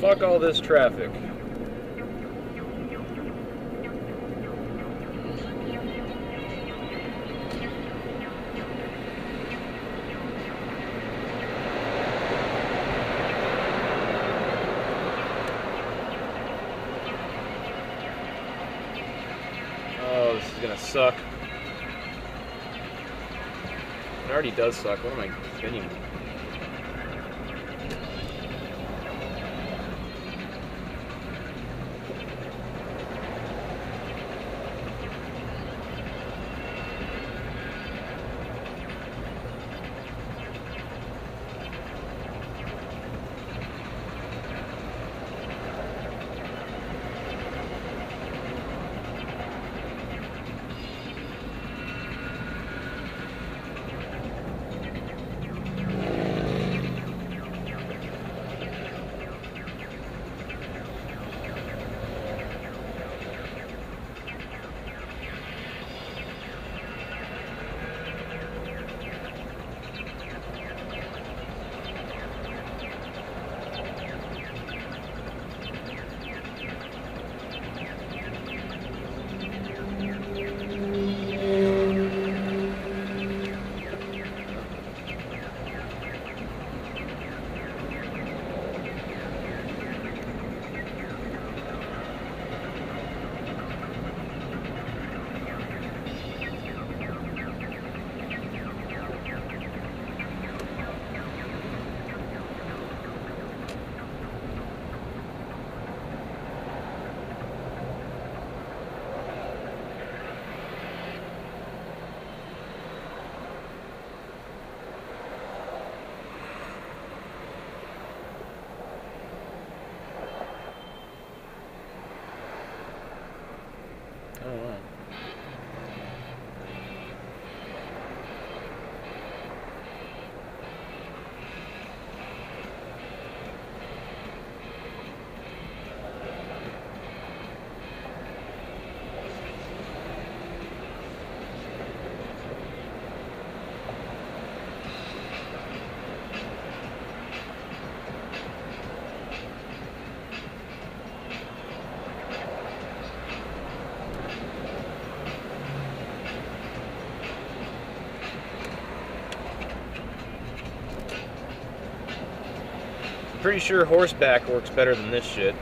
fuck all this traffic. Oh, this is gonna suck. It already does suck. What am I spinning? Pretty sure horseback works better than this shit.